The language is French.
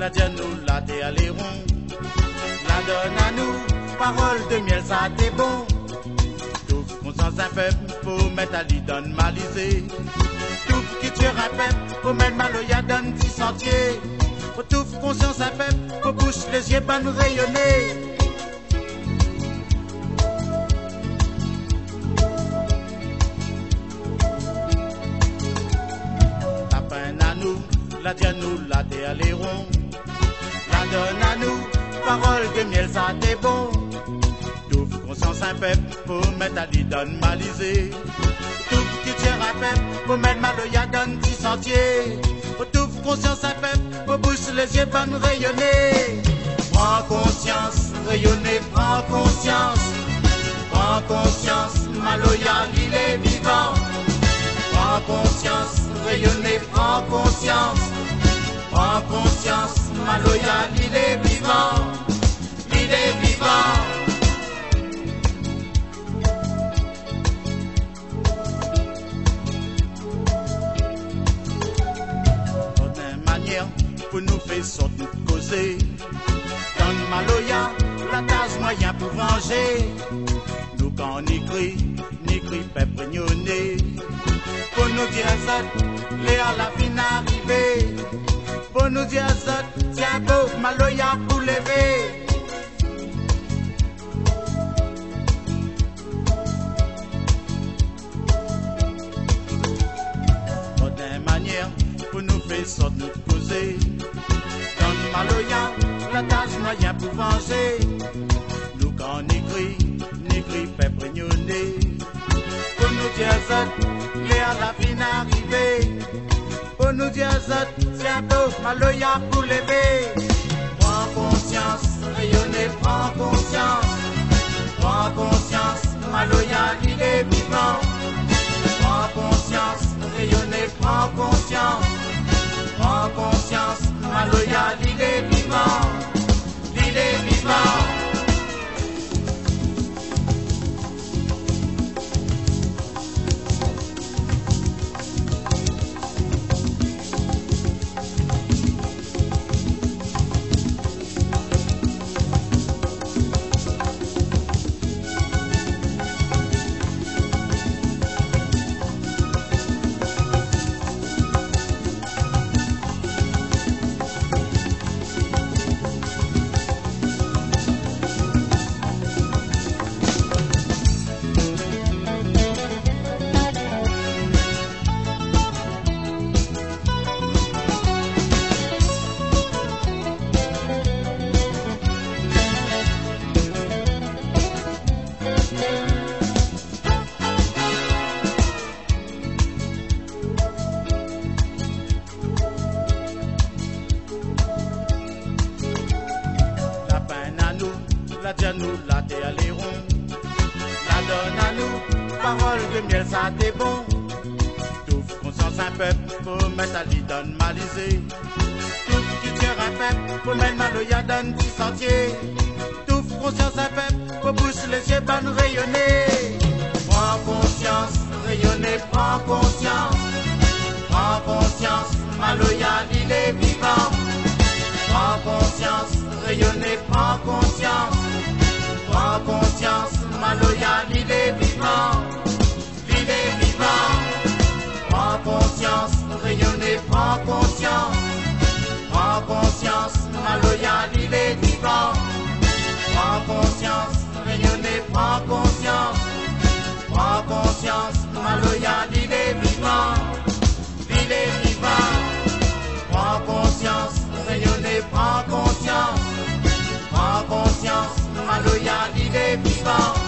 la tienne nous la déalerons. La donne à nous, parole de miel, ça t'est bon. Tout conscience un peuple, pour mettre à l'idon malisé. Tout qui tue un peuple, pour mettre maloya donne dix sentiers. Pour tout conscience un peuple, pour bouche les yeux, pas nous rayonner. La tienne nous la déalerons. Donne à nous, parole de miel, ça t'est bon. Tout conscience un peuple, pour mettre à l'idon malisé. Tout qui tire un peuple, pour mettre maloya donne sentiers. Pour tout conscience un peuple, pour les yeux, nous rayonner. Prends conscience, rayonner, prends conscience. Prends conscience, Maloya, il est vivant. Maloya, il est vivant. Il est vivant. Bonne manière pour nous faire sortir de causer. Donne Maloya, la tasse moyen pour venger. Nous quand on écrit, n'écrit pas prégnonné. Pour nous dire ça, Léa la fin arrivée. Nous dire ça, tiens beau, Maloya pour lever. Bonne manière pour nous faire sortir de causer. Donne Maloya, la tâche moyen pour venger. Nous quand on écrit, n'écrit Tiens beau, Maloya pour lever. Prends conscience, rayonner, prends conscience. Prends conscience, Maloya, il est vivant. La donne à nous, parole de miel, ça t'est bon. Tout conscience un peuple, pour mettre à l'idon malisé. Tout qui tire un peuple, pour mettre maloya donne dix sentiers. Tout conscience un peuple, pour bouche les yeux, nous rayonner. Prends conscience, rayonner, prends conscience. Il est vivant. Est vivant. Prends conscience, rayonner, prends conscience. Prends conscience, il est vivant.